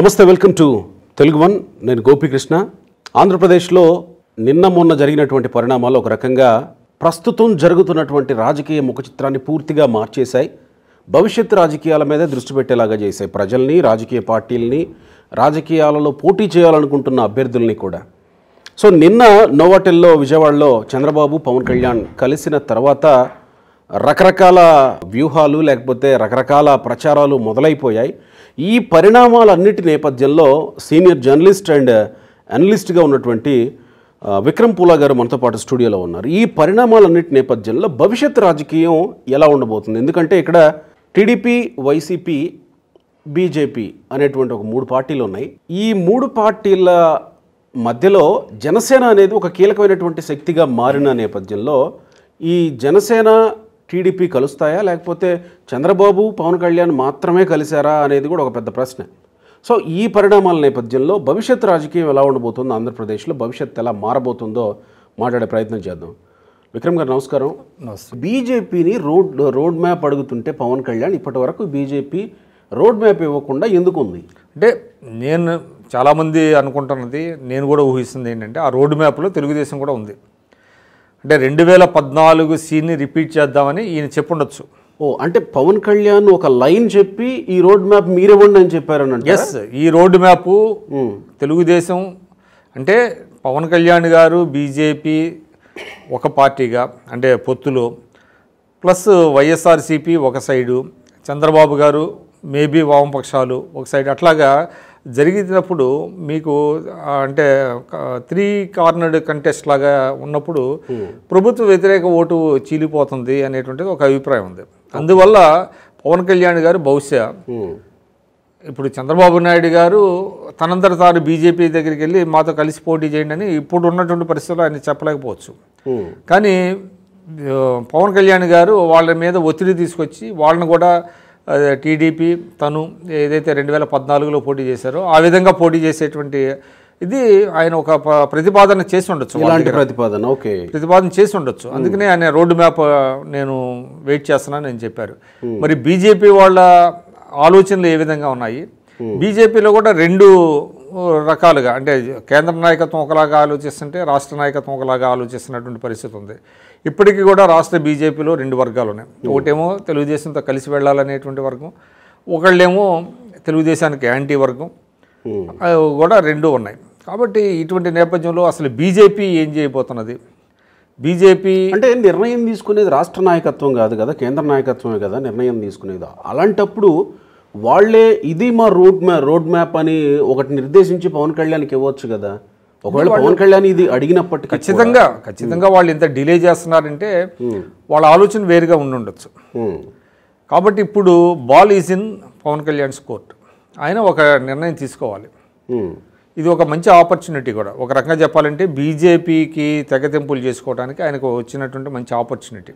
నమస్తే welcome to Telugu one. నేను గోపికృష్ణ. ఆంధ్రప్రదేశ్లో నిన్న మొన్న జరిగినటువంటి పరిణామాలు ఒక రకంగా ప్రస్తుతం జరుగుతున్నటువంటి రాజకీయ ముఖ చిత్రాన్ని పూర్తిగా మార్చేశాయి. భవిష్యత్ రాజకీయాల మీద దృష్టి పెట్టేలాగా చేశాయి ప్రజల్ని రాజకీయ పార్టీల్ని రాజకీయాలలో పోటీ చేయాలనుకుంటున్న అభ్యర్థుల్ని కూడా. సో నిన్న నోవాటెల్లో విజయవాడలో చంద్రబాబు పవన్ కళ్యాణ్ కలిసిన తర్వాత రకరకాల వ్యూహాలు లేకపోతే రకరకాల ప్రచారాలు మొదలైపోయాయి. ఈ పరిణామాలన్నిటి నేపథ్యంలో సీనియర్ జర్నలిస్ట్ అండ్ అనలిస్ట్గా ఉన్నటువంటి విక్రమ్ పూలా గారు మనతో పాటు స్టూడియోలో ఉన్నారు. ఈ పరిణామాలన్నిటి నేపథ్యంలో భవిష్యత్ రాజకీయం ఎలా ఉండబోతుంది? ఎందుకంటే ఇక్కడ టీడీపీ వైసీపీ బీజేపీ అనేటువంటి ఒక మూడు పార్టీలు ఉన్నాయి. ఈ మూడు పార్టీల మధ్యలో జనసేన అనేది ఒక కీలకమైనటువంటి శక్తిగా మారిన నేపథ్యంలో ఈ జనసేన టీడీపీ కలుస్తాయా? లేకపోతే చంద్రబాబు పవన్ కళ్యాణ్ మాత్రమే కలిశారా అనేది కూడా ఒక పెద్ద ప్రశ్న. సో ఈ పరిణామాల నేపథ్యంలో భవిష్యత్ రాజకీయం ఎలా ఉండబోతుందో ఆంధ్రప్రదేశ్లో భవిష్యత్ ఎలా మారబోతుందో మాట్లాడే ప్రయత్నం చేద్దాం. విక్రమ్ గారు నమస్కారం. బీజేపీని రోడ్ రోడ్ మ్యాప్ అడుగుతుంటే పవన్ కళ్యాణ్ ఇప్పటి వరకు బీజేపీ రోడ్ మ్యాప్ ఇవ్వకుండా ఎందుకు ఉంది అంటే నేను చాలామంది అనుకుంటున్నది నేను కూడా ఊహిస్తుంది ఏంటంటే ఆ రోడ్ మ్యాప్లో తెలుగుదేశం కూడా ఉంది. అంటే రెండు వేల పద్నాలుగు సీన్ని రిపీట్ చేద్దామని ఈయన చెప్పుండొచ్చు. ఓ అంటే పవన్ కళ్యాణ్ ఒక లైన్ చెప్పి ఈ రోడ్ మ్యాప్ మీరివ్వండి అని చెప్పారనంటే ఎస్ ఈ రోడ్ మ్యాపు తెలుగుదేశం అంటే పవన్ కళ్యాణ్ గారు బీజేపీ ఒక పార్టీగా అంటే పొత్తులో ప్లస్ వైఎస్ఆర్సీపీ ఒక సైడు చంద్రబాబు గారు మేబీ వామపక్షాలు ఒక సైడ్ అట్లాగా జరిగినప్పుడు మీకు అంటే త్రీ కార్నర్డ్ కంటెస్ట్ లాగా ఉన్నప్పుడు ప్రభుత్వ వ్యతిరేక ఓటు చీలిపోతుంది అనేటువంటిది ఒక అభిప్రాయం ఉంది. అందువల్ల పవన్ కళ్యాణ్ గారు బహుశా ఉమ్, ఇప్పుడు చంద్రబాబు నాయుడు గారు తనంతట తాను బీజేపీ దగ్గరికి వెళ్ళి మాతో కలిసి పోటీ చేయండి అని ఇప్పుడు ఉన్నటువంటి పరిస్థితుల్లో ఆయన చెప్పలేకపోవచ్చు. ఉమ్, కానీ పవన్ కళ్యాణ్ గారు వాళ్ళ మీద ఒత్తిడి తీసుకొచ్చి వాళ్ళని కూడా టీడీపీ తను ఏదైతే రెండు వేల పద్నాలుగులో పోటీ చేశారో ఆ విధంగా పోటీ చేసేటువంటి ఇది ఆయన ఒక ప్రతిపాదన చేసి ఉండొచ్చు ఇలాంటి ప్రతిపాదన ఓకే. ప్రతిపాదన చేసి ఉండొచ్చు. అందుకనే ఆయన రోడ్డు మ్యాప్ నేను వెయిట్ చేస్తున్నాను అని చెప్పారు. మరి బీజేపీ వాళ్ళ ఆలోచనలు ఏ విధంగా ఉన్నాయి? బీజేపీలో కూడా రెండు రకాలుగా అంటే కేంద్ర నాయకత్వం ఒకలాగా ఆలోచిస్తుంటే రాష్ట్ర నాయకత్వం ఒకలాగా ఆలోచిస్తున్నటువంటి పరిస్థితి ఉంది. ఇప్పటికీ కూడా రాష్ట్ర బీజేపీలో రెండు వర్గాలు ఉన్నాయి. ఒకటేమో తెలుగుదేశంతో కలిసి వెళ్ళాలనేటువంటి వర్గం ఒకళ్ళేమో తెలుగుదేశానికి యాంటీ వర్గం కూడా రెండు ఉన్నాయి. కాబట్టి ఇటువంటి నేపథ్యంలో అసలు బీజేపీ ఏం చేయబోతున్నది? బీజేపీ అంటే నిర్ణయం తీసుకునేది రాష్ట్ర నాయకత్వం కాదు కదా కేంద్ర నాయకత్వమే కదా నిర్ణయం తీసుకునేది. అలాంటప్పుడు వాళ్ళే ఇది మా రోడ్ మ్యాప్ రోడ్ మ్యాప్ అని ఒకటి నిర్దేశించి పవన్ కళ్యాణ్కి ఇవ్వచ్చు కదా. ఒకవేళ పవన్ కళ్యాణ్ ఇది అడిగినప్పటికీ ఖచ్చితంగా ఖచ్చితంగా వాళ్ళు ఇంత డిలే చేస్తున్నారంటే వాళ్ళ ఆలోచన వేరుగా ఉండి ఉండొచ్చు ఉమ్, కాబట్టి ఇప్పుడు ball is in Pawan Kalyan's court. ఆయన ఒక నిర్ణయం తీసుకోవాలి. ఇది ఒక మంచి ఆపర్చునిటీ కూడా. ఒక రకంగా చెప్పాలంటే బీజేపీకి తెగతెంపులు చేసుకోవడానికి ఆయనకు వచ్చినటువంటి మంచి ఆపర్చునిటీ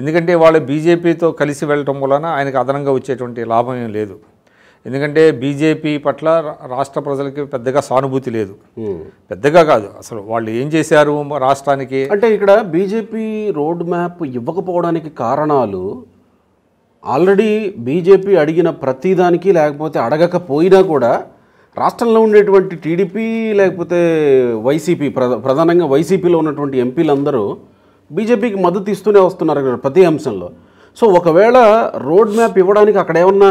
ఎందుకంటే వాళ్ళ బీజేపీతో కలిసి వెళ్ళటం వలన ఆయనకు అదనంగా వచ్చేటువంటి లాభం ఏం లేదు. ఎందుకంటే బీజేపీ పట్ల రాష్ట్ర ప్రజలకి పెద్దగా సానుభూతి లేదు. పెద్దగా కాదు. అసలు వాళ్ళు ఏం చేశారు రాష్ట్రానికి? అంటే ఇక్కడ బీజేపీ రోడ్ మ్యాప్ ఇవ్వకపోవడానికి కారణాలు ఆల్రెడీ బీజేపీ అడిగిన ప్రతిదానికి లేకపోతే అడగకపోయినా కూడా రాష్ట్రంలో ఉండేటువంటి టీడీపీ లేకపోతే వైసీపీ ప్రధ ప్రధానంగా వైసీపీలో ఉన్నటువంటి ఎంపీలందరూ బీజేపీకి మద్దతు ఇస్తూనే వస్తున్నారు ప్రతి అంశంలో సో ఒకవేళ రోడ్ మ్యాప్ ఇవ్వడానికి అక్కడ ఏమన్నా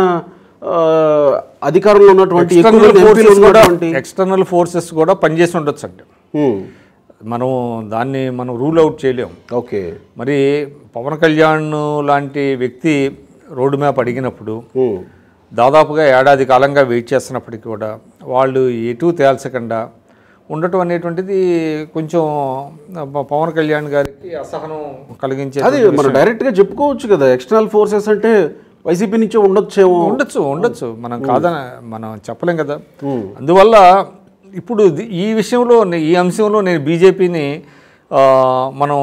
అధికారంలో ఉన్నటువంటి ఎక్స్టర్నల్ ఫోర్సెస్ కూడా పనిచేసి ఉండొచ్చు హ్మ్. మనం దాన్ని మనం రూల్ అవుట్ చేయలేము ఓకే మరి పవన్ కళ్యాణ్ లాంటి వ్యక్తి రోడ్ మ్యాప్ అడిగినప్పుడు. దాదాపుగా ఏడాది కాలంగా వెయిట్ చేస్తున్నప్పటికీ కూడా వాళ్ళు ఎటు తేల్చకుండా ఉండటం అనేటువంటిది కొంచెం పవన్ కళ్యాణ్ గారికి అసహనం కలిగించే అది మనం డైరెక్ట్గా చెప్పుకోవచ్చు కదా ఎక్స్టర్నల్ ఫోర్సెస్ అంటే వైసీపీ నుంచే ఉండొచ్చేమో. ఉండొచ్చు ఉండొచ్చు. మనం కాదని మనం చెప్పలేం కదా. అందువల్ల ఇప్పుడు ఈ విషయంలో ఈ అంశంలో నేను బీజేపీని మనం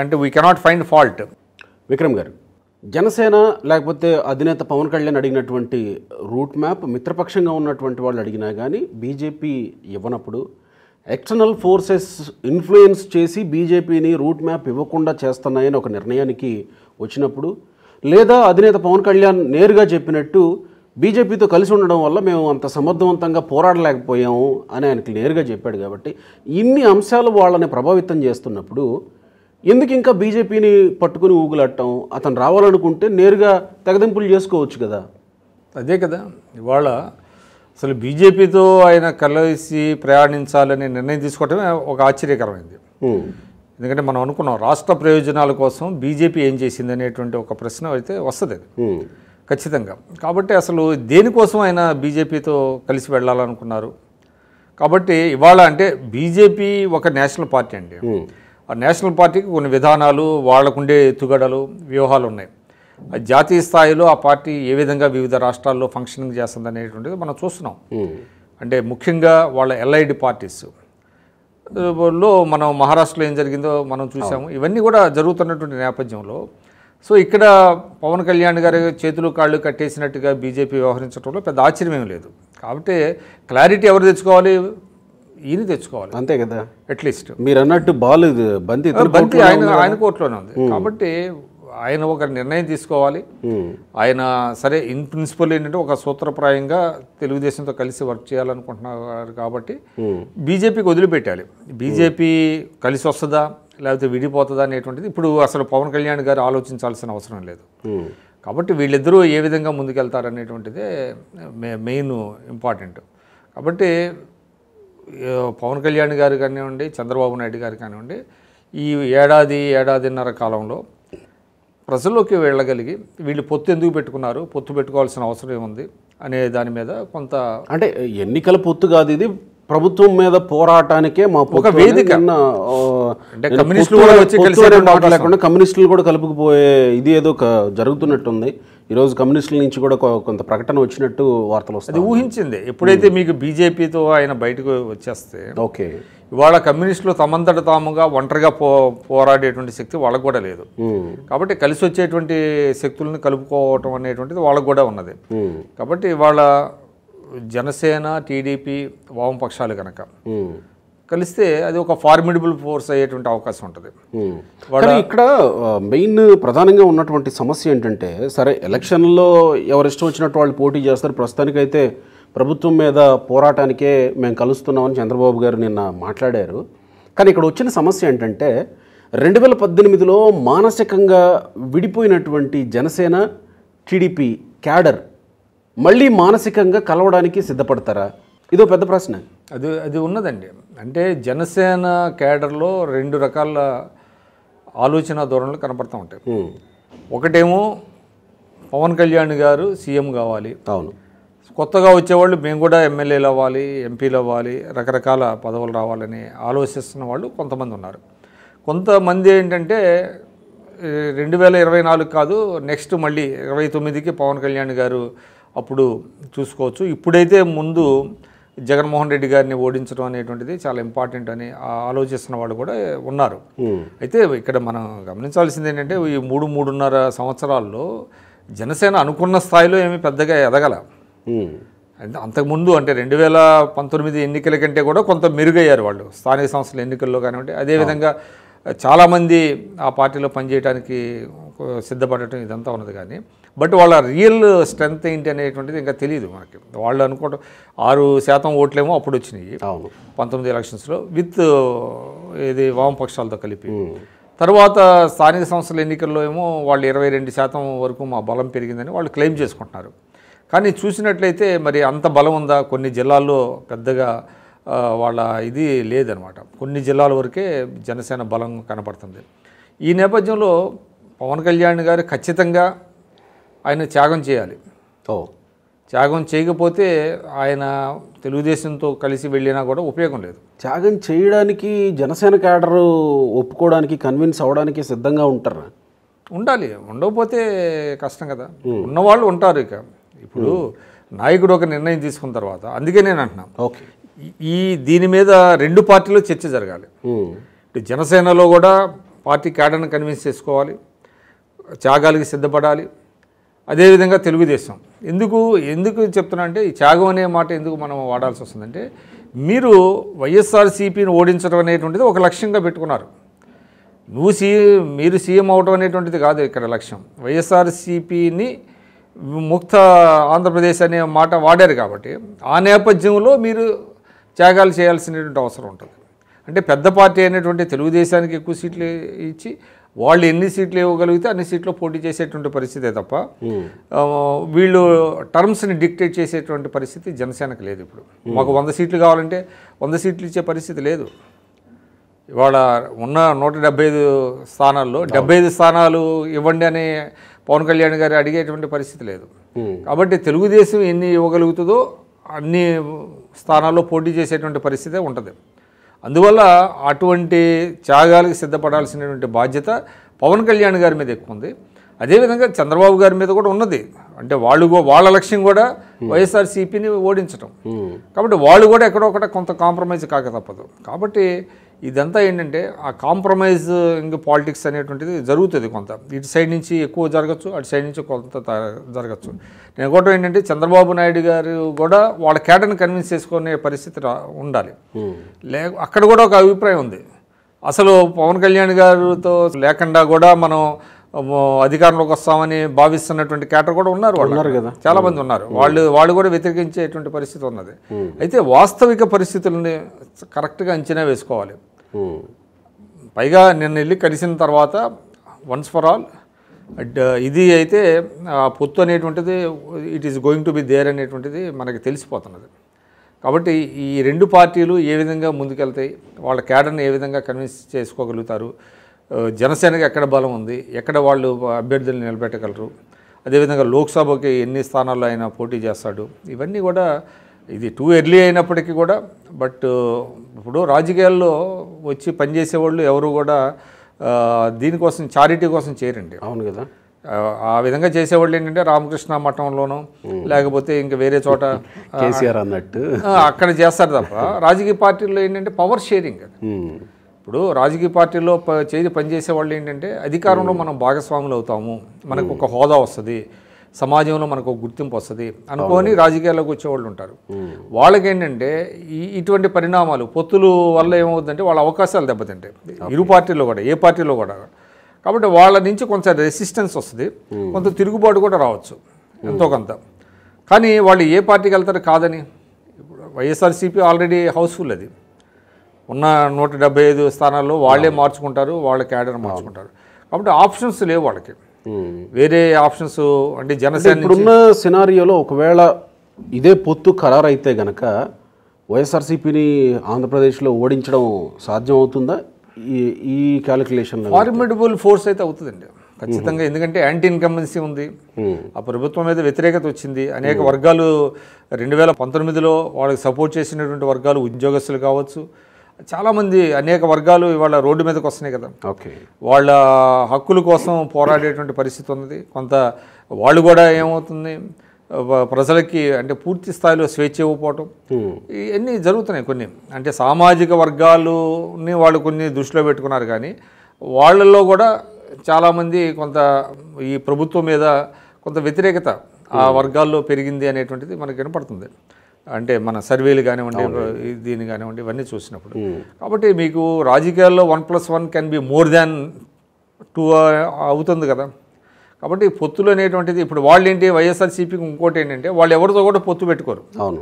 అంటే we cannot find fault Vikram garu. Janasena లేకపోతే అధినేత పవన్ కళ్యాణ్ అడిగినటువంటి రూట్ మ్యాప్ మిత్రపక్షంగా ఉన్నటువంటి వాళ్ళు అడిగినా కానీ బీజేపీ ఇవ్వనప్పుడు ఎక్స్టర్నల్ ఫోర్సెస్ ఇన్ఫ్లుయెన్స్ చేసి బీజేపీని రూట్ మ్యాప్ ఇవ్వకుండా చేస్తున్నాయని ఒక నిర్ణయానికి వచ్చినప్పుడు లేదా అధినేత పవన్ కళ్యాణ్ నేరుగా చెప్పినట్టు బీజేపీతో కలిసి ఉండడం వల్ల మేము అంత సమర్థవంతంగా పోరాడలేకపోయాము అని ఆయనకి నేరుగా చెప్పాడు కాబట్టి ఇన్ని అంశాలు వాళ్ళని ప్రభావితం చేస్తున్నప్పుడు ఎందుకు ఇంకా బీజేపీని పట్టుకుని ఊగులట్టం అతను రావాలనుకుంటే నేరుగా తెగదింపులు చేసుకోవచ్చు కదా. అదే కదా. ఇవాళ అసలు బీజేపీతో ఆయన కలిసి ప్రయాణించాలని నిర్ణయం తీసుకోవటమే ఒక ఆశ్చర్యకరమైంది. ఎందుకంటే మనం అనుకున్నాం రాష్ట్ర ప్రయోజనాల కోసం బీజేపీ ఏం చేసింది అనేటువంటి ఒక ప్రశ్న అయితే వస్తుంది. ఖచ్చితంగా. కాబట్టి అసలు దేనికోసం ఆయన బీజేపీతో కలిసి వెళ్ళాలనుకున్నారు? కాబట్టి ఇవాళ అంటే బీజేపీ ఒక నేషనల్ పార్టీ అండి. నేషనల్ పార్టీకి కొన్ని విధానాలు వాళ్ళకుండే ఎత్తుగడలు వ్యూహాలు ఉన్నాయి ఆ జాతీయ స్థాయిలో ఆ పార్టీ ఏ విధంగా వివిధ రాష్ట్రాల్లో ఫంక్షనింగ్ చేస్తుంది అనేటువంటిది మనం చూస్తున్నాం. అంటే ముఖ్యంగా వాళ్ళ ఎల్ఐడి పార్టీస్లో మనం మహారాష్ట్రలో ఏం జరిగిందో మనం చూసాము. ఇవన్నీ కూడా జరుగుతున్నటువంటి నేపథ్యంలో. సో ఇక్కడ పవన్ కళ్యాణ్ గారి చేతులు కాళ్ళు కట్టేసినట్టుగా బీజేపీ వ్యవహరించడంలో పెద్ద ఆశ్చర్యం ఏం లేదు. కాబట్టి క్లారిటీ ఎవరు తెచ్చుకోవాలి? ఈయన తెచ్చుకోవాలి. అంతే కదా. అట్లీస్ట్ మీరు అన్నట్టు బాల్ బంతి బంతి ఆయన ఆయన కోర్టులోనే ఉంది. కాబట్టి ఆయన ఒక నిర్ణయం తీసుకోవాలి. ఆయన సరే ఇన్ ప్రిన్సిపల్ ఏంటంటే ఒక సూత్రప్రాయంగా తెలుగుదేశంతో కలిసి వర్క్ చేయాలనుకుంటున్నారు కాబట్టి బీజేపీకి వదిలిపెట్టాలి. బీజేపీ కలిసి వస్తుందా లేకపోతే విడిపోతుందా అనేటువంటిది ఇప్పుడు అసలు పవన్ కళ్యాణ్ గారు ఆలోచించాల్సిన అవసరం లేదు. కాబట్టి వీళ్ళిద్దరూ ఏ విధంగా ముందుకెళ్తారు అనేటువంటిదే మే- మెయిన్ ఇంపార్టెంట్. కాబట్టి పవన్ కళ్యాణ్ గారు కానివ్వండి చంద్రబాబు నాయుడు గారు కానివ్వండి ఈ ఏడాది ఏడాదిన్నర కాలంలో ప్రజల్లోకి వెళ్ళగలిగి వీళ్ళు పొత్తు ఎందుకు పెట్టుకున్నారు పొత్తు పెట్టుకోవాల్సిన అవసరం ఏముంది అనే దాని మీద కొంత అంటే ఎన్నికల పొత్తు కాదు ఇది ప్రభుత్వం మీద పోరాటానికే మా అనేది వేదిక. అంటే కమ్యూనిస్టులు కూడా వచ్చి కలిసే. లేకుండా కమ్యూనిస్టులు కూడా కలుపుకుపోయే ఇది ఏదో ఒక జరుగుతున్నట్టుంది ఈరోజు కమ్యూనిస్టుల నుంచి కూడా కొంత ప్రకటన వచ్చినట్టు వార్తలు అది వస్తాయి. ఊహించింది. ఎప్పుడైతే మీకు బీజేపీతో ఆయన బయటకు వచ్చేస్తే ఓకే. ఇవాళ కమ్యూనిస్టులు తమంతట తాముగా ఒంటరిగా పో పోరాడేటువంటి శక్తి వాళ్ళకు కూడా లేదు. కాబట్టి కలిసి వచ్చేటువంటి శక్తులను కలుపుకోవటం అనేటువంటిది వాళ్ళకు కూడా ఉన్నది. కాబట్టి వాళ్ళ జనసేన టీడీపీ వామపక్షాలు కనుక కలిస్తే అది ఒక ఫార్మిడబుల్ ఫోర్స్ అయ్యేటువంటి అవకాశం ఉంటుంది. కానీ ఇక్కడ మెయిన్ ప్రధానంగా ఉన్నటువంటి సమస్య ఏంటంటే సరే ఎలక్షన్లో ఎవరు ఇష్టం వచ్చినట్టు వాళ్ళు పోటీ చేస్తారు. ప్రస్తుతానికైతే ప్రభుత్వం మీద పోరాటానికే మేము కలుస్తున్నామని చంద్రబాబు గారు నిన్న మాట్లాడారు. కానీ ఇక్కడ వచ్చిన సమస్య ఏంటంటే రెండు వేల పద్దెనిమిదిలో మానసికంగా విడిపోయినటువంటి జనసేన టీడీపీ క్యాడర్ మళ్ళీ మానసికంగా కలవడానికి సిద్ధపడతారా? ఇదో పెద్ద ప్రశ్న. అది అది ఉన్నదండి. అంటే జనసేన కేడర్లో రెండు రకాల ఆలోచన ధోరణులు కనపడుతూ ఉంటాయి. ఒకటేమో పవన్ కళ్యాణ్ గారు సీఎం కావాలి. అవును. కొత్తగా వచ్చేవాళ్ళు మేము కూడా ఎమ్మెల్యేలు అవ్వాలి ఎంపీలు అవ్వాలి రకరకాల పదవులు రావాలని ఆలోచిస్తున్న వాళ్ళు కొంతమంది ఉన్నారు. కొంతమంది ఏంటంటే రెండు వేల ఇరవై నాలుగు కాదు నెక్స్ట్ మళ్ళీ ఇరవై తొమ్మిదికి పవన్ కళ్యాణ్ గారు అప్పుడు చూసుకోవచ్చు. ఇప్పుడైతే ముందు జగన్మోహన్ రెడ్డి గారిని ఓడించడం అనేటువంటిది చాలా ఇంపార్టెంట్ అని ఆలోచిస్తున్న వాళ్ళు కూడా ఉన్నారు. ఉమ్, అయితే ఇక్కడ మనం గమనించాల్సింది ఏంటంటే ఈ మూడు మూడున్నర సంవత్సరాల్లో జనసేన అనుకున్న స్థాయిలో ఏమీ పెద్దగా ఎదగల. అంటే అంతకుముందు అంటే రెండు వేల పంతొమ్మిది ఎన్నికల కంటే కూడా కొంత మెరుగయ్యారు వాళ్ళు. స్థానిక సంస్థల ఎన్నికల్లో కానివ్వండి అదేవిధంగా చాలామంది ఆ పార్టీలో పనిచేయడానికి సిద్ధపడటం ఇదంతా ఉన్నది కానీ బట్ వాళ్ళ రియల్ స్ట్రెంగ్త్ ఏంటి అనేటువంటిది ఇంకా తెలియదు మనకి వాళ్ళు అనుకోవడం ఆరు శాతం ఓట్లేమో అప్పుడు వచ్చినాయి. పంతొమ్మిది ఎలక్షన్స్లో విత్ ఇది వామపక్షాలతో కలిపి. తర్వాత స్థానిక సంస్థల ఎన్నికల్లో ఏమో వాళ్ళు ఇరవై రెండు శాతం వరకు మా బలం పెరిగిందని వాళ్ళు క్లెయిమ్ చేసుకుంటున్నారు. కానీ చూసినట్లయితే మరి అంత బలం ఉందా? కొన్ని జిల్లాల్లో పెద్దగా వాళ్ళ ఇది లేదనమాట. కొన్ని జిల్లాల వరకే జనసేన బలం కనపడుతుంది. ఈ నేపథ్యంలో పవన్ కళ్యాణ్ గారు ఖచ్చితంగా ఆయన త్యాగం చేయాలి. ఓ. త్యాగం చేయకపోతే ఆయన తెలుగుదేశంతో కలిసి వెళ్ళినా కూడా ఉపయోగం లేదు. త్యాగం చేయడానికి జనసేన క్యాడర్ ఒప్పుకోవడానికి కన్విన్స్ అవ్వడానికి సిద్ధంగా ఉంటారా? ఉండాలి. ఉండకపోతే కష్టం కదా. ఉన్నవాళ్ళు ఉంటారు ఇక. ఇప్పుడు నాయకుడు ఒక నిర్ణయం తీసుకున్న తర్వాత అందుకే నేను అంటున్నాను. ఓకే. ఈ- దీని మీద రెండు పార్టీలో చర్చ జరగాలి. జనసేనలో కూడా పార్టీ క్యాడర్ని కన్విన్స్ చేసుకోవాలి. త్యాగాలకి సిద్ధపడాలి. అదేవిధంగా తెలుగుదేశం. ఎందుకు ఎందుకు చెప్తున్నా అంటే ఈ త్యాగం అనే మాట ఎందుకు మనం వాడాల్సి వస్తుందంటే మీరు వైఎస్ఆర్సీపీని ఓడించడం అనేటువంటిది ఒక లక్ష్యంగా పెట్టుకున్నారు. నువ్వు సీ మీరు సీఎం అవడం అనేటువంటిది కాదు ఇక్కడ లక్ష్యం. వైఎస్ఆర్సీపీని ముక్త ఆంధ్రప్రదేశ్ అనే మాట వాడారు కాబట్టి ఆ నేపథ్యంలో మీరు త్యాగాలు చేయాల్సినటువంటి అవసరం ఉంటుంది. అంటే పెద్ద పార్టీ అనేటువంటి తెలుగుదేశానికి ఎక్కువ సీట్లు ఇచ్చి వాళ్ళు ఎన్ని సీట్లు ఇవ్వగలిగితే అన్ని సీట్లు పోటీ చేసేటువంటి పరిస్థితే తప్ప ఆ, వీళ్ళు టర్మ్స్ని డిక్టేట్ చేసేటువంటి పరిస్థితి జనసేనకు లేదు ఇప్పుడు. మాకు వంద సీట్లు కావాలంటే వంద సీట్లు ఇచ్చే పరిస్థితి లేదు. ఇవాళ ఉన్న నూట డెబ్బై ఐదు స్థానాల్లో డెబ్బై ఐదు స్థానాలు ఇవ్వండి అని పవన్ కళ్యాణ్ గారు అడిగేటువంటి పరిస్థితి లేదు. కాబట్టి తెలుగుదేశం ఎన్ని ఇవ్వగలుగుతుందో అన్ని స్థానాల్లో పోటీ చేసేటువంటి పరిస్థితే ఉంటుంది. అందువల్ల అటువంటి త్యాగాలకు సిద్ధపడాల్సినటువంటి బాధ్యత పవన్ కళ్యాణ్ గారి మీద ఎక్కువ ఉంది. అదేవిధంగా చంద్రబాబు గారి మీద కూడా ఉన్నది. అంటే వాళ్ళు వాళ్ళ లక్ష్యం కూడా వైఎస్ఆర్సీపీని ఓడించడం కాబట్టి వాళ్ళు కూడా ఎక్కడో ఒకటి కొంత కాంప్రమైజ్ కాక తప్పదు. కాబట్టి ఇదంతా ఏంటంటే ఆ కాంప్రమైజ్ ఇంక పాలిటిక్స్ అనేటువంటిది జరుగుతుంది కొంత. ఇటు సైడ్ నుంచి ఎక్కువ జరగచ్చు అటు సైడ్ నుంచి కొంత జరగచ్చు. నేను కూడా ఏంటంటే చంద్రబాబు నాయుడు గారు కూడా వాళ్ళ కేటర్ని కన్విన్స్ చేసుకునే పరిస్థితి ఉండాలి. లే అక్కడ కూడా ఒక అభిప్రాయం ఉంది. అసలు పవన్ కళ్యాణ్ గారితో లేకుండా కూడా మనం అధికారంలోకి వస్తామని భావిస్తున్నటువంటి కేటర్ కూడా ఉన్నారు వాళ్ళు కదా. చాలా మంది ఉన్నారు. వాళ్ళు వాళ్ళు కూడా వ్యతిరేకించేటువంటి పరిస్థితి ఉన్నది. అయితే వాస్తవిక పరిస్థితులని కరెక్ట్గా అంచనా వేసుకోవాలి. పైగా నిన్న వెళ్ళి కలిసిన తర్వాత వన్స్ ఫర్ ఆల్ ఇది అయితే పొత్తు అనేటువంటిది it is going to be there అనేటువంటిది మనకి తెలిసిపోతున్నది. కాబట్టి ఈ రెండు పార్టీలు ఏ విధంగా ముందుకెళ్తాయి వాళ్ళ క్యాడర్ని ఏ విధంగా కన్విన్స్ చేసుకోగలుగుతారు జనసేనకి ఎక్కడ బలం ఉంది? ఎక్కడ వాళ్ళు అభ్యర్థులను నిలబెట్టగలరు? అదేవిధంగా లోక్సభకి ఎన్ని స్థానాల్లో ఆయన పోటీ చేస్తాడు? ఇవన్నీ కూడా ఇది టూ ఎర్లీ అయినప్పటికీ కూడా బట్ ఇప్పుడు రాజకీయాల్లో వచ్చి పనిచేసే వాళ్ళు ఎవరు కూడా దీనికోసం చారిటీ కోసం చేయరండి. అవును కదా. ఆ, విధంగా చేసేవాళ్ళు ఏంటంటే రామకృష్ణ మఠంలోనూ లేకపోతే ఇంకా వేరే చోట కేసీఆర్ అన్నట్టు. అక్కడ చేస్తారు తప్ప రాజకీయ పార్టీల్లో ఏంటంటే పవర్ షేరింగ్ ఉమ్. ఇప్పుడు రాజకీయ పార్టీలో ప చేసి పనిచేసే వాళ్ళు ఏంటంటే అధికారంలో మనం భాగస్వాములు అవుతాము. మనకు ఒక హోదా వస్తుంది. సమాజంలో మనకు ఒక గుర్తింపు వస్తుంది అనుకొని రాజకీయాల్లోకి వచ్చేవాళ్ళు ఉంటారు. వాళ్ళకి ఏంటంటే ఇటువంటి పరిణామాలు పొత్తులు వల్ల ఏమవుతుందంటే వాళ్ళ అవకాశాలు దెబ్బతింటాయి. ఇరు పార్టీల్లో కూడా ఏ పార్టీలో కూడా. కాబట్టి వాళ్ళ నుంచి కొంచెం రెసిస్టెన్స్ వస్తుంది. కొంత తిరుగుబాటు కూడా రావచ్చు. ఎంతో కొంత. కానీ వాళ్ళు ఏ పార్టీకి వెళ్తారు కాదని? ఇప్పుడు వైఎస్ఆర్సీపీ ఆల్రెడీ హౌస్ఫుల్ అది. ఉన్న నూట డెబ్బై ఐదు స్థానాల్లో వాళ్ళే మార్చుకుంటారు వాళ్ళ క్యాడర్ మార్చుకుంటారు. కాబట్టి ఆప్షన్స్ లేవు వాళ్ళకి. వేరే ఆప్షన్స్ అంటే జనసేన ఇప్పుడున్న సినారియోలో ఒకవేళ ఇదే పొత్తు ఖరారు అయితే గనక వైఎస్ఆర్సీపీని ఆంధ్రప్రదేశ్లో ఓడించడం సాధ్యం అవుతుందా ఈ ఈ క్యాలిక్యులేషన్ ఫార్మిడబుల్ ఫోర్స్ అయితే అవుతుందండి. ఖచ్చితంగా ఎందుకంటే యాంటీ ఇన్కంబెన్సీ ఉంది ఆ ప్రభుత్వం మీద వ్యతిరేకత వచ్చింది. అనేక వర్గాలు రెండు వేల పంతొమ్మిదిలో వాళ్ళకి సపోర్ట్ చేసినటువంటి వర్గాలు ఉద్యోగస్తులు కావచ్చు చాలామంది అనేక వర్గాలు ఇవాళ రోడ్డు మీదకి వస్తున్నాయి కదా. ఓకే. వాళ్ళ హక్కుల కోసం పోరాడేటువంటి పరిస్థితి ఉన్నది. కొంత వాళ్ళు కూడా ఏమవుతుంది? ప్రజలకి అంటే పూర్తి స్థాయిలో స్వేచ్ఛ ఇవ్వకపోవటం. ఇవన్నీ జరుగుతున్నాయి కొన్ని. అంటే సామాజిక వర్గాలుని వాళ్ళు కొన్ని దృష్టిలో పెట్టుకున్నారు కానీ వాళ్ళల్లో కూడా చాలామంది కొంత ఈ ప్రభుత్వం మీద కొంత వ్యతిరేకత ఆ వర్గాల్లో పెరిగింది అనేటువంటిది మనకు వినపడుతుంది. అంటే మన సర్వేలు కానివ్వండి ఈ దీని కానివ్వండి ఇవన్నీ చూసినప్పుడు. కాబట్టి మీకు రాజకీయాల్లో one plus one can be more than two అవుతుంది కదా. కాబట్టి పొత్తులు అనేటువంటిది ఇప్పుడు వాళ్ళు ఏంటి వైఎస్ఆర్సీపీకి ఇంకోటి ఏంటంటే వాళ్ళు ఎవరితో కూడా పొత్తు పెట్టుకోరు. అవును.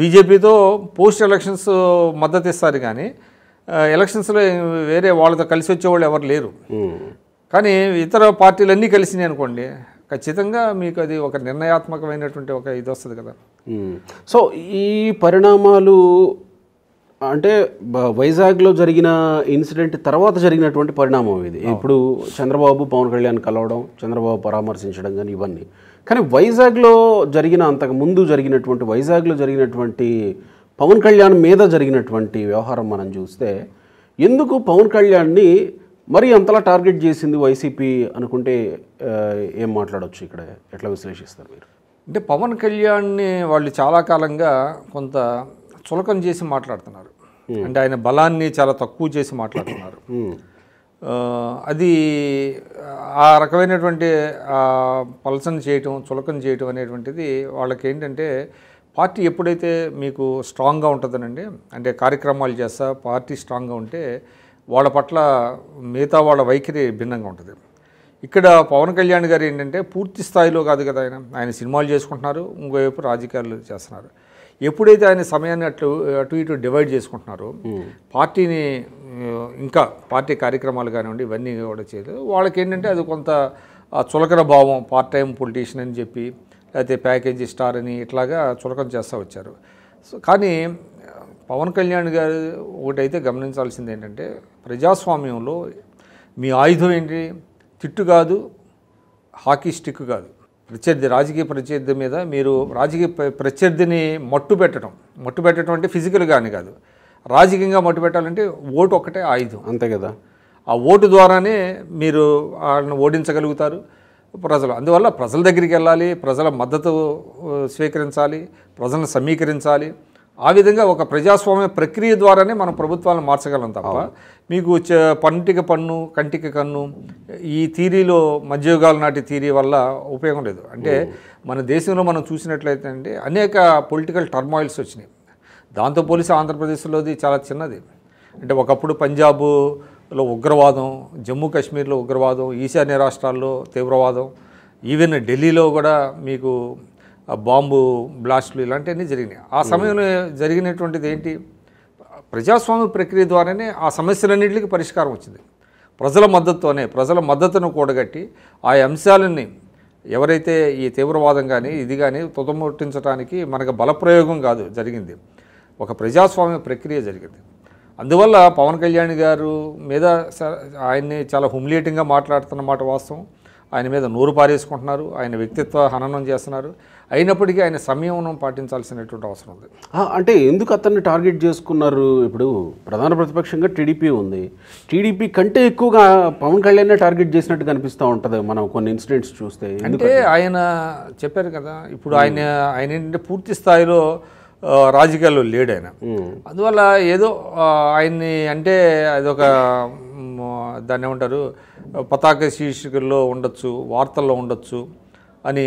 బీజేపీతో పోస్ట్ ఎలక్షన్స్ మద్దతు ఇస్తారు కానీ ఎలక్షన్స్లో వేరే వాళ్ళతో కలిసి వచ్చేవాళ్ళు ఎవరు లేరు. కానీ ఇతర పార్టీలన్నీ కలిసినాయి అనుకోండి ఖచ్చితంగా మీకు అది ఒక నిర్ణయాత్మకమైనటువంటి ఒక ఇది వస్తుంది కదా. సో ఈ పరిణామాలు అంటే వైజాగ్లో జరిగిన ఇన్సిడెంట్ తర్వాత జరిగినటువంటి పరిణామం ఇది. ఇప్పుడు చంద్రబాబు పవన్ కళ్యాణ్ కలవడం చంద్రబాబు పరామర్శించడం కానీ ఇవన్నీ. కానీ వైజాగ్లో జరిగిన అంతకు ముందు జరిగినటువంటి వైజాగ్లో జరిగినటువంటి పవన్ కళ్యాణ్ మీద జరిగినటువంటి వ్యవహారం మనం చూస్తే ఎందుకు పవన్ కళ్యాణ్ని మరి అంతలా టార్గెట్ చేసింది వైసీపీ అనుకుంటే ఏం మాట్లాడొచ్చు ఇక్కడ? ఎట్లా విశ్లేషిస్తారు మీరు? అంటే పవన్ కళ్యాణ్ని వాళ్ళు చాలా కాలంగా కొంత చులకం చేసి మాట్లాడుతున్నారు. అంటే ఆయన బలాన్ని చాలా తక్కువ చేసి మాట్లాడుతున్నారు. ఆ, అది ఆ రకమైనటువంటి పలసన చేయటం చులకం చేయటం అనేటువంటిది వాళ్ళకి ఏంటంటే పార్టీ ఎప్పుడైతే మీకు స్ట్రాంగ్గా ఉంటుందనండి అంటే కార్యక్రమాలు చేస్తా పార్టీ స్ట్రాంగ్గా ఉంటే వాళ్ళ పట్ల మిగతా వాళ్ళ వైఖరి భిన్నంగా ఉంటుంది. ఇక్కడ పవన్ కళ్యాణ్ గారు ఏంటంటే పూర్తి స్థాయిలో కాదు కదా ఆయన. ఆయన సినిమాలు చేసుకుంటున్నారు ఇంకోవైపు రాజకీయాలు చేస్తున్నారు. ఎప్పుడైతే ఆయన సమయాన్ని అటు అటు ఇటు డివైడ్ చేసుకుంటున్నారో పార్టీని ఆ, ఇంకా పార్టీ కార్యక్రమాలు కానివ్వండి ఇవన్నీ కూడా చేయలేదు. వాళ్ళకి ఏంటంటే అది కొంత చులకన భావం పార్ట్ టైం పొలిటీషియన్ అని చెప్పి లేకపోతే ప్యాకేజీ స్టార్ అని ఇట్లాగా చులకన చేస్తూ వచ్చారు. సో కానీ పవన్ కళ్యాణ్ గారు ఒకటైతే గమనించాల్సింది ఏంటంటే ప్రజాస్వామ్యంలో మీ ఆయుధం ఏంటి? తిట్టు కాదు హాకీ స్టిక్ కాదు. ప్రత్యర్థి రాజకీయ ప్రత్యర్థి మీద మీరు రాజకీయ ప్ర- ప్రత్యర్థిని మట్టు పెట్టడం. మట్టు పెట్టడం అంటే ఫిజికల్ కానీ కాదు. రాజకీయంగా మట్టు పెట్టాలంటే ఓటు ఒక్కటే ఆయుధం. అంతే కదా. ఆ ఓటు ద్వారానే మీరు వాళ్ళని ఓడించగలుగుతారు ప్రజలు. అందువల్ల ప్రజల దగ్గరికి వెళ్ళాలి ప్రజల మద్దతు స్వీకరించాలి ప్రజలను సమీకరించాలి. ఆ విధంగా ఒక ప్రజాస్వామ్య ప్రక్రియ ద్వారానే మనం ప్రభుత్వాలను మార్చగలం తప్ప మీకు చ- పంటికి పన్ను కంటికి కన్ను ఈ థీరీలో మధ్యయుగాల నాటి థీరీ వల్ల ఉపయోగం లేదు. అంటే మన దేశంలో మనం చూసినట్లయితే అంటే అనేక పొలిటికల్ టర్మాయిల్స్ వచ్చినాయి. దాంతో పోలిసి ఆంధ్రప్రదేశ్లోది చాలా చిన్నది. అంటే ఒకప్పుడు పంజాబ్లో ఉగ్రవాదం జమ్మూ కాశ్మీర్లో ఉగ్రవాదం ఈశాన్య రాష్ట్రాల్లో తీవ్రవాదం ఈవెన్ ఢిల్లీలో కూడా మీకు బాంబు బ్లాస్టులు ఇలాంటివన్నీ జరిగినాయి. ఆ సమయంలో జరిగినటువంటిది ఏంటి? ప్రజాస్వామ్య ప్రక్రియ ద్వారానే ఆ సమస్యలన్నింటికి పరిష్కారం వచ్చింది. ప్రజల మద్దతుతోనే ప్రజల మద్దతును కూడగట్టి ఆ అంశాలన్నీ ఎవరైతే ఈ తీవ్రవాదం కానీ ఇది కానీ తుదముట్టించడానికి మనకు బలప్రయోగం కాదు జరిగింది. ఒక ప్రజాస్వామ్య ప్రక్రియ జరిగింది. అందువల్ల పవన్ కళ్యాణ్ గారు మీద స- ఆయన్ని చాలా హుమిలేటింగ్గా మాట్లాడుతున్న మాట వాస్తవం. ఆయన మీద నోరు పారేసుకుంటున్నారు. ఆయన వ్యక్తిత్వ హననం చేస్తున్నారు. అయినప్పటికీ ఆయన సంయమనం పాటించాల్సినటువంటి అవసరం ఉంది. అంటే ఎందుకు అతన్ని టార్గెట్ చేసుకున్నారు? ఇప్పుడు ప్రధాన ప్రతిపక్షంగా టీడీపీ ఉంది. టీడీపీ కంటే ఎక్కువగా పవన్ కళ్యాణ్ టార్గెట్ చేసినట్టు కనిపిస్తూ ఉంటుంది మనం కొన్ని ఇన్సిడెంట్స్ చూస్తే. అంటే ఆయన చెప్పారు కదా ఇప్పుడు ఆయన ఆయన ఏంటంటే పూర్తి స్థాయిలో రాజకీయాల్లో లేడు ఆయన. అందువల్ల ఏదో ఆయన్ని అంటే అదొక దాన్ని ఏమంటారు పతాక శీర్షికల్లో ఉండొచ్చు వార్తల్లో ఉండొచ్చు అని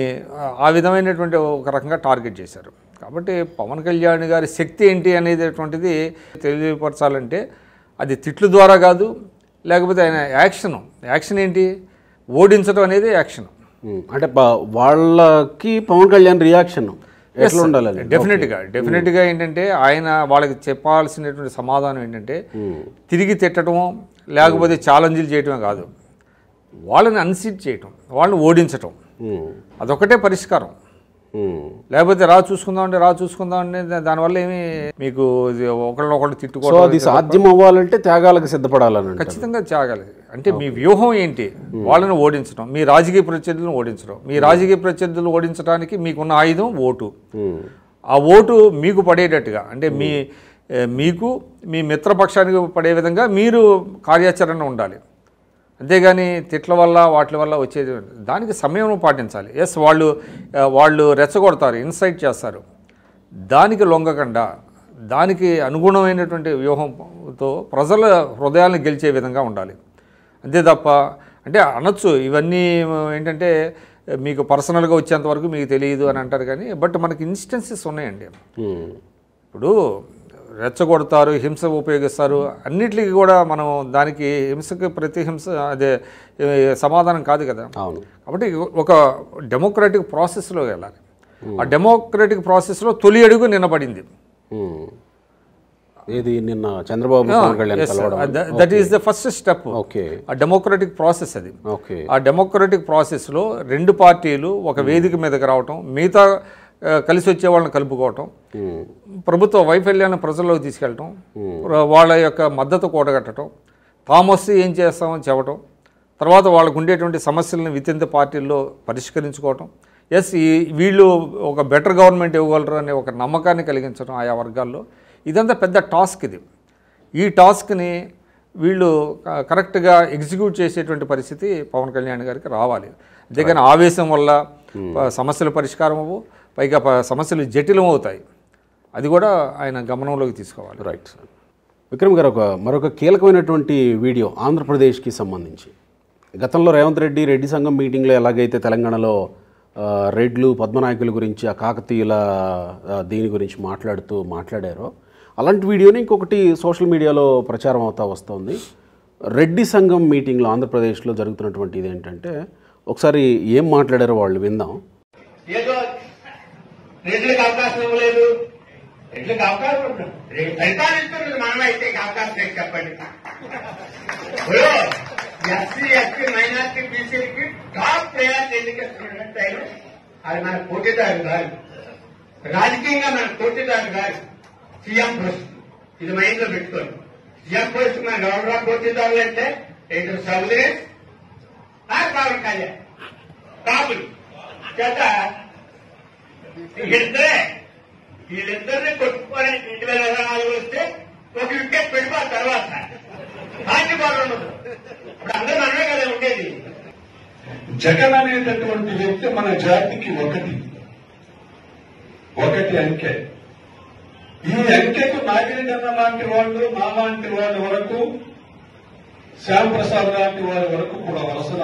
ఆ, విధమైనటువంటి ఒక రకంగా టార్గెట్ చేశారు. కాబట్టి పవన్ కళ్యాణ్ గారి శక్తి ఏంటి అనేటటువంటిది తెలియపరచాలంటే అది తిట్ల ద్వారా కాదు లేకపోతే ఆయన యాక్షన్ యాక్షన్ ఏంటి? ఓడించడం అనేది యాక్షన్. అంటే వాళ్ళకి పవన్ కళ్యాణ్ రియాక్షన్ ఎట్లా ఉండాలి? డెఫినెట్గా డెఫినెట్గా ఏంటంటే ఆయన వాళ్ళకి చెప్పాల్సినటువంటి సమాధానం ఏంటంటే తిరిగి తిట్టడమో లేకపోతే ఛాలెంజ్లు చేయటమే కాదు. వాళ్ళని అన్సీట్ చేయటం వాళ్ళని ఓడించటం. అదొకటే పరిష్కారం. లేకపోతే రా చూసుకుందాం అంటే రా చూసుకుందాం అంటే దానివల్ల ఏమి మీకు ఒకళ్ళనొకళ్ళు తిట్టుకోవడం అది సాధ్యం అవ్వాలంటే త్యాగాలకు సిద్ధపడాలని. ఖచ్చితంగా త్యాగాలి. అంటే మీ వ్యూహం ఏంటి? వాళ్ళని ఓడించడం మీ రాజకీయ ప్రత్యర్థులను ఓడించడం మీ రాజకీయ ప్రత్యర్థులను ఓడించడానికి మీకున్న ఆయుధం ఓటు. ఆ ఓటు మీకు పడేటట్టుగా అంటే మీ మీకు మీ మిత్రపక్షానికి పడే విధంగా మీరు కార్యాచరణ ఉండాలి. అంతేగాని తిట్ల వల్ల వాటి వల్ల వచ్చేది దానికి సమయం పాటించాలి. ఎస్ వాళ్ళు వాళ్ళు రెచ్చగొడతారు ఇన్సైట్ చేస్తారు. దానికి లొంగకుండా దానికి అనుగుణమైనటువంటి వ్యూహంతో ప్రజల హృదయాలను గెలిచే విధంగా ఉండాలి. అంతే తప్ప అంటే అనొచ్చు ఇవన్నీ ఏంటంటే మీకు పర్సనల్గా వచ్చేంత వరకు మీకు తెలియదు అని అంటారు కానీ బట్ మనకి ఇన్స్టెన్సెస్ ఉన్నాయండి. ఇప్పుడు రెచ్చగొడతారు హింస ఉపయోగిస్తారు. అన్నిటికీ కూడా మనం దానికి హింసకి ప్రతి హింస అదే సమాధానం కాదు కదా. అవును. కాబట్టి ఒక డెమోక్రటిక్ ప్రాసెస్లో వెళ్ళాలి. ఆ డెమోక్రటిక్ ప్రాసెస్లో తొలి అడుగు నిన్నపడింది. ఏది? నిన్న Chandrababu that is the first step okay. ఆ డెమోక్రటిక్ ప్రాసెస్ అది. ఓకే. ఆ డెమోక్రటిక్ ప్రాసెస్లో రెండు పార్టీలు ఒక వేదిక మీదకి రావటం మిగతా కలిసి వచ్చే వాళ్ళని కలుపుకోవటం. ప్రభుత్వ వైఫల్యాన్ని ప్రజల్లోకి తీసుకెళ్ళటం. వాళ్ళ యొక్క మద్దతు కూడగట్టడం. తాము వస్తే ఏం చేస్తామని చెప్పటం. తర్వాత వాళ్ళకు ఉండేటువంటి సమస్యలను విత్ ఇన్ ద పార్టీల్లో పరిష్కరించుకోవటం. ఎస్ ఈ వీళ్ళు ఒక బెటర్ గవర్నమెంట్ ఇవ్వగలరు అనే ఒక నమ్మకాన్ని కలిగించడం ఆయా వర్గాల్లో. ఇదంతా పెద్ద టాస్క్ ఇది. ఈ టాస్క్ని వీళ్ళు కరెక్ట్గా ఎగ్జిక్యూట్ చేసేటువంటి పరిస్థితి పవన్ కళ్యాణ్ గారికి రావాలి. అంతేగాని ఆవేశం వల్ల సమస్యల పరిష్కారం అవ్వు. పైగా సమస్యలు జటిలం అవుతాయి అది కూడా ఆయన గమనంలోకి తీసుకోవాలి. రైట్ సార్ విక్రమ్ గారు ఒక మరొక కీలకమైనటువంటి వీడియో ఆంధ్రప్రదేశ్కి సంబంధించి. గతంలో రేవంత్ రెడ్డి రెడ్డి సంఘం మీటింగ్లో ఎలాగైతే తెలంగాణలో రెడ్లు పద్మనాయకుల గురించి ఆ కాకతీయుల దీని గురించి మాట్లాడుతూ మాట్లాడారో అలాంటి వీడియోని ఇంకొకటి సోషల్ మీడియాలో ప్రచారం అవుతా వస్తుంది. రెడ్డి సంఘం మీటింగ్లో ఆంధ్రప్రదేశ్లో జరుగుతున్నటువంటి ఇది ఏంటంటే ఒకసారి ఏం మాట్లాడారో వాళ్ళు విందాం. రెడ్లకు అవకాశం ఇవ్వలేదు. రెడ్లకు అవకాశం. రేపు పరిపాలిస్తున్నది మనమైతే ఇక అవకాశం లేదు చెప్పండి. ఎస్సీ ఎస్టీ మైనార్టీ బీసీలకి టాప్ ప్రయారిటీ ఎందుకు ఇస్తున్నట్టు ఆయన? అది మన పోటీదారు కాదు. రాజకీయంగా మన పోటీదారు కాదు. CM post. ఇది మైండ్లో పెట్టుకోండి. సీఎం పోస్ట్ మన ఎవరు పోటీదారులు అంటే ఇద్దరు చౌదరి ఆ పవన్ కళ్యాణ్. కాపులు చేత వీళ్ళిద్దరే వీళ్ళిద్దరిని కొట్టుకోవాలని రెండు వేల ఇరవై నాలుగు వస్తే ఒక వికెట్ పెడిపో తర్వాత. పార్టీ బాగా ఉండదు. ఇప్పుడు అందరూ మనమే కదా ఉండేది. జగన్ అనేటటువంటి వ్యక్తి మన జాతికి ఒకటి. ఒకటి అంకె. ఈ అంకెకు నాగిరికన్న లాంటి వాళ్ళు మా లాంటి వాళ్ళ వరకు శ్యామ్ ప్రసాద్ లాంటి వారి వరకు కూడా వలసన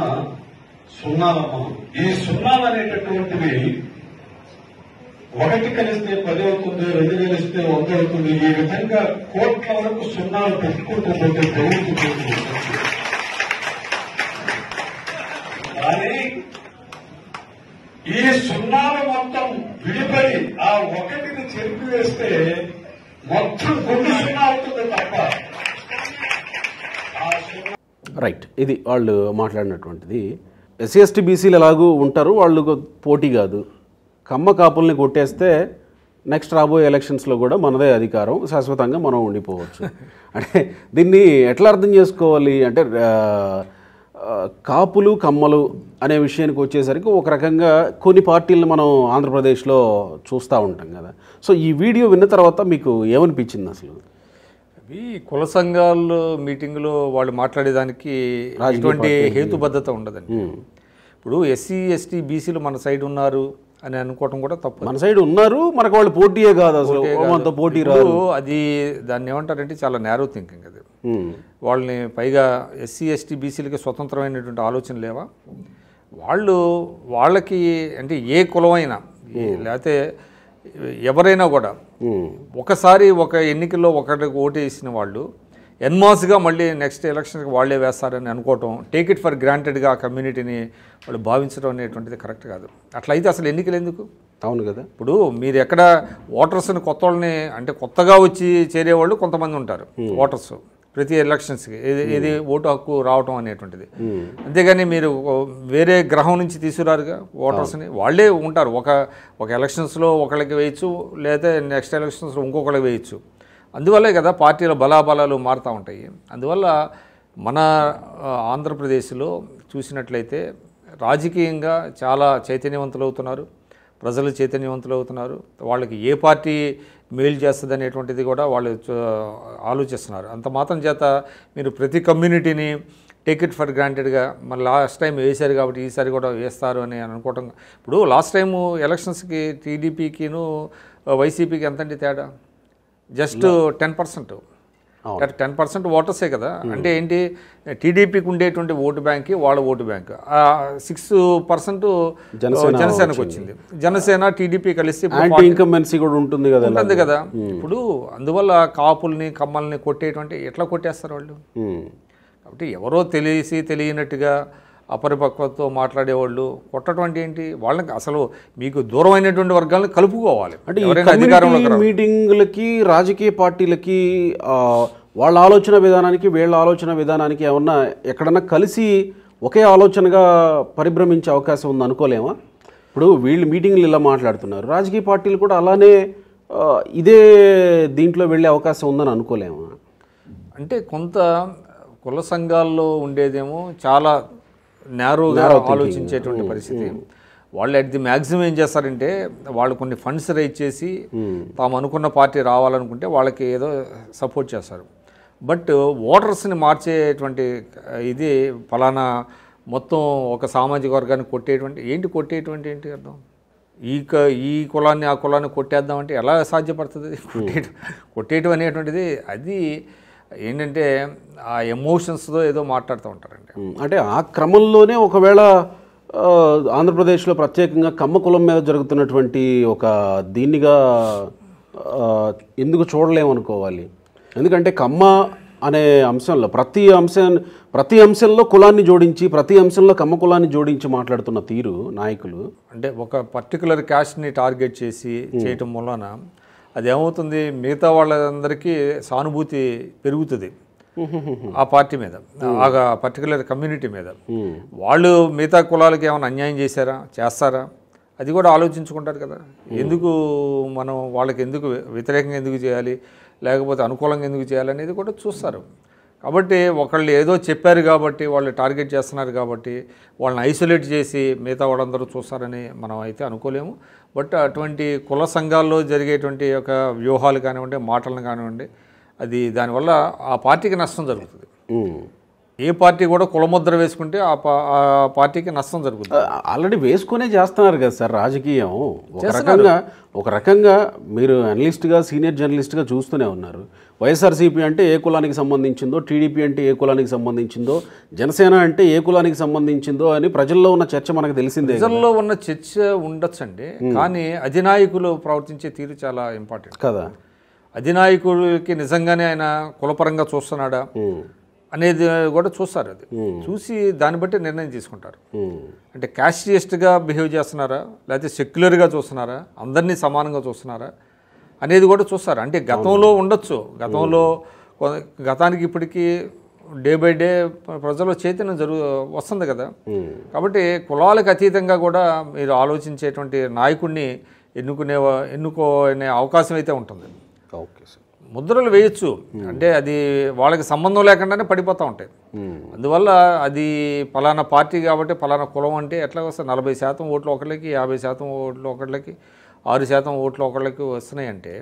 సున్నాలమ్మ. ఈ సున్నాలు అనేటటువంటివి ఒకటి కలిస్తే పది అవుతుంది రెండు కలిస్తే వంద అవుతుంది. ఈ విధంగా కోట్ల వరకు సున్నాలు పెట్టుకుంటూ పోతే జరుగుతుంది. కానీ ఈ సున్నాలు మొత్తం విడిపడి ఆ ఒకటిని చెరిపివేస్తే మొత్తం గుండు సున్నా అవుతుంది తప్ప. రైట్ ఇది వాళ్ళు మాట్లాడినటువంటిది. ఎస్సీ ఎస్టీ బీసీలు ఎలాగూ ఉంటారు వాళ్ళు పోటీ కాదు. కమ్మ కాపుల్ని కొట్టేస్తే నెక్స్ట్ రాబోయే ఎలక్షన్స్లో కూడా మనదే అధికారం శాశ్వతంగా మనం ఉండిపోవచ్చు. అంటే దీన్ని ఎట్లా అర్థం చేసుకోవాలి అంటే కాపులు కమ్మలు అనే విషయానికి వచ్చేసరికి ఒక రకంగా కొన్ని పార్టీలను మనం ఆంధ్రప్రదేశ్లో చూస్తూ ఉంటాం కదా. సో ఈ వీడియో విన్న తర్వాత మీకు ఏమనిపించింది అసలు? అవి కుల సంఘాలు మీటింగ్లో వాళ్ళు మాట్లాడేదానికి ఎటువంటి. హేతుబద్ధత ఉండదండి. ఇప్పుడు ఎస్సీ ఎస్టీ బీసీలు మన సైడ్ ఉన్నారు. అని అనుకోవటం కూడా తప్పు మన సైడ్ ఉన్నారు మనకు వాళ్ళు పోటీయే కాదు అసలు. పోటీ రాదు. అది దాన్ని ఏమంటారంటే చాలా నేరో థింకింగ్ అది. వాళ్ళని పైగా ఎస్సీ ఎస్టీ బీసీలకి స్వతంత్రమైనటువంటి ఆలోచన లేవా? వాళ్ళు వాళ్ళకి అంటే ఏ కులమైనా లేకపోతే ఎవరైనా కూడా. ఒకసారి ఒక ఎన్నికల్లో ఒకటికి ఓటు వేసిన వాళ్ళు ఎన్మాస్గా మళ్ళీ నెక్స్ట్ ఎలక్షన్కి వాళ్ళే వేస్తారని అనుకోవటం టేక్ ఇట్ ఫర్ గ్రాంటెడ్గా ఆ కమ్యూనిటీని వాళ్ళు భావించడం అనేటువంటిది కరెక్ట్ కాదు. అట్లయితే అసలు ఎన్నికలు ఎందుకు? అవును కదా. ఇప్పుడు మీరు ఎక్కడ ఓటర్స్ని కొత్త వాళ్ళని అంటే కొత్తగా వచ్చి చేరేవాళ్ళు కొంతమంది ఉంటారు ఓటర్స్. ప్రతి ఎలక్షన్స్కి ఇది ఇది ఓటు హక్కు రావటం అనేటువంటిది. అంతేగాని మీరు వేరే గ్రహం నుంచి తీసుకురారుగా ఓటర్స్ని? వాళ్ళే ఉంటారు. ఒక ఒక ఎలక్షన్స్లో ఒకళ్ళకి వేయచ్చు లేదా నెక్స్ట్ ఎలక్షన్స్లో ఇంకొకళ్ళకి వేయచ్చు. అందువల్లే కదా పార్టీల బలాబలాలు మారుతూ ఉంటాయి. అందువల్ల మన ఆంధ్రప్రదేశ్లో చూసినట్లయితే రాజకీయంగా చాలా చైతన్యవంతులు అవుతున్నారు ప్రజలు చైతన్యవంతులు అవుతున్నారు వాళ్ళకి ఏ పార్టీ మేలు చేస్తుంది అనేటువంటిది కూడా వాళ్ళు ఆలోచిస్తున్నారు. అంత మాత్రం చేత మీరు ప్రతి కమ్యూనిటీని టేక్ ఇట్ ఫర్ గ్రాంటెడ్గా మరి లాస్ట్ టైం వేశారు కాబట్టి ఈసారి కూడా వేస్తారు అని అనుకోవటం. ఇప్పుడు లాస్ట్ టైము ఎలక్షన్స్కి టీడీపీకిను వైసీపీకి ఎంతండి తేడా? Just ten percent. Ten percent ఓటర్సే కదా? అంటే ఏంటి? టీడీపీకి ఉండేటువంటి ఓటు బ్యాంక్ వాళ్ళ vote bank. Six percent Janasena జనసేనకు వచ్చింది. జనసేన టీడీపీ కలిసి ఇన్కంబెన్సీ కూడా ఉంటుంది కదా ఉంటుంది కదా? ఇప్పుడు అందువల్ల కాపుల్ని కమ్మల్ని కొట్టేటువంటి ఎట్లా కొట్టేస్తారు వాళ్ళు? ఉమ్. కాబట్టి ఎవరో తెలిసి తెలియనట్టుగా అపరిపక్వతో మాట్లాడేవాళ్ళు కొట్టడం అంటే ఏంటి? వాళ్ళకి అసలు మీకు దూరమైనటువంటి వర్గాలను కలుపుకోవాలి. అంటే. మీటింగ్లకి రాజకీయ పార్టీలకి వాళ్ళ ఆలోచన విధానానికి వీళ్ళ ఆలోచన విధానానికి ఏమన్నా ఎక్కడన్నా కలిసి ఒకే ఆలోచనగా పరిభ్రమించే అవకాశం ఉంది అనుకోలేమా? ఇప్పుడు వీళ్ళు మీటింగ్లు ఇలా మాట్లాడుతున్నారు. రాజకీయ పార్టీలు కూడా అలానే ఇదే దీంట్లో వెళ్ళే అవకాశం ఉందని అనుకోలేమా? అంటే కొంత కుల సంఘాల్లో ఉండేదేమో చాలా నేరోగా ఆలోచించేటువంటి పరిస్థితి. వాళ్ళు అట్ ది మ్యాక్సిమం ఏం చేస్తారంటే వాళ్ళు కొన్ని ఫండ్స్ రైజ్ చేసి తాము అనుకున్న పార్టీ రావాలనుకుంటే వాళ్ళకి ఏదో సపోర్ట్ చేస్తారు. బట్ ఓటర్స్ని మార్చేటువంటి ఇది ఫలానా మొత్తం ఒక సామాజిక వర్గాన్ని కొట్టేటువంటి ఏంటి కొట్టేటువంటి ఏంటి అర్థం? ఈ క ఈ కులాన్ని ఆ కులాన్ని కొట్టేద్దామంటే ఎలా సాధ్యపడుతుంది? కొట్టేయటం కొట్టేయటం అనేటువంటిది అది ఏంటంటే ఆ ఎమోషన్స్తో ఏదో మాట్లాడుతూ ఉంటారండి. అంటే ఆ క్రమంలోనే ఒకవేళ ఆంధ్రప్రదేశ్లో ప్రత్యేకంగా కమ్మ కులం మీద జరుగుతున్నటువంటి ఒక దీన్నిగా ఎందుకు చూడలేమనుకోవాలి? ఎందుకంటే కమ్మ అనే అంశంలో ప్రతి అంశం ప్రతి అంశంలో కులాన్ని జోడించి ప్రతి అంశంలో కమ్మ కులాన్ని జోడించి మాట్లాడుతున్న తీరు నాయకులు. అంటే ఒక పర్టికులర్ క్యాస్ట్ని టార్గెట్ చేసి చేయటం వలన అది ఏమవుతుంది మిగతా వాళ్ళందరికీ సానుభూతి పెరుగుతుంది. ఆ పార్టీ మీద ఆ పర్టికులర్ కమ్యూనిటీ మీద. వాళ్ళు మిగతా కులాలకి ఏమైనా అన్యాయం చేశారా? చేస్తారా? అది కూడా ఆలోచించుకుంటారు కదా. ఎందుకు మనం వాళ్ళకి ఎందుకు వ్యతిరేకంగా ఎందుకు చేయాలి? లేకపోతే అనుకూలంగా ఎందుకు చేయాలి అనేది కూడా చూస్తారు. కాబట్టి ఒకళ్ళు ఏదో చెప్పారు కాబట్టి వాళ్ళు టార్గెట్ చేస్తున్నారు కాబట్టి వాళ్ళని ఐసోలేట్ చేసి మిగతా వాళ్ళందరూ చూస్తారని మనం అయితే అనుకోలేము. బట్ అటువంటి కుల సంఘాల్లో జరిగేటువంటి ఒక వ్యూహాలు కానివ్వండి మాటలను కానివ్వండి అది దానివల్ల ఆ పార్టీకి నష్టం జరుగుతుంది. ఏ పార్టీ కూడా కులముద్ర వేసుకుంటే ఆ పా ఆ పార్టీకి నష్టం జరుగుతుంది. ఆల్రెడీ వేసుకునే చేస్తున్నారు కదా సార్ రాజకీయం. ఒక రకంగా ఒక రకంగా మీరు అనలిస్ట్గా సీనియర్ జర్నలిస్ట్గా చూస్తూనే ఉన్నారు. వైఎస్ఆర్సీపీ అంటే ఏ కులానికి సంబంధించిందో టీడీపీ అంటే ఏ కులానికి సంబంధించిందో జనసేన అంటే ఏ కులానికి సంబంధించిందో అని ప్రజల్లో ఉన్న చర్చ మనకు తెలిసిందే. ప్రజల్లో ఉన్న చర్చ ఉండొచ్చండి. కానీ అధినాయకులు ప్రవర్తించే తీరు చాలా ఇంపార్టెంట్ కదా. అధినాయకుడికి నిజంగానే ఆయన కులపరంగా చూస్తున్నాడా. అనేది కూడా చూస్తారు అది. చూసి దాన్ని బట్టి నిర్ణయం తీసుకుంటారు. అంటే క్యాస్టియస్ట్గా బిహేవ్ చేస్తున్నారా? లేకపోతే సెక్యులర్గా చూస్తున్నారా? అందరినీ సమానంగా చూస్తున్నారా? అనేది కూడా చూస్తారు. అంటే గతంలో ఉండొచ్చు. గతంలో గతానికి ఇప్పటికీ డే బై డే ప్రజల్లో చైతన్యం జరుగు వస్తుంది కదా. కాబట్టి కులాలకు అతీతంగా కూడా మీరు ఆలోచించేటువంటి నాయకుడిని ఎన్నుకునే ఎన్నుకునే అవకాశం అయితే ఉంటుంది. Okay sir. ముద్రలు వేయొచ్చు. అంటే అది వాళ్ళకి సంబంధం లేకుండానే పడిపోతూ ఉంటాయి. అందువల్ల అది పలానా పార్టీ కాబట్టి పలానా కులం అంటే ఎట్లా వస్తుంది నలభై శాతం ఓట్లు ఒకళ్ళకి యాభై శాతం ఓట్లు ఒకళ్ళకి ఆరు శాతం ఓట్లు ఒకళ్ళకి వస్తున్నాయంటే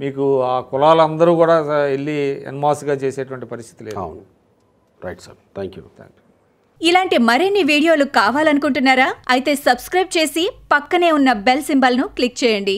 మీకు ఆ కులాలందరూ కూడా వెళ్ళి ఎన్మాస్గా చేసేటువంటి పరిస్థితి లేదు. అవును. రైట్ సార్ థ్యాంక్ యూ ఇలాంటి మరిన్ని వీడియోలు కావాలనుకుంటున్నారా? అయితే సబ్స్క్రైబ్ చేసి పక్కనే ఉన్న బెల్ సింబల్ను క్లిక్ చేయండి.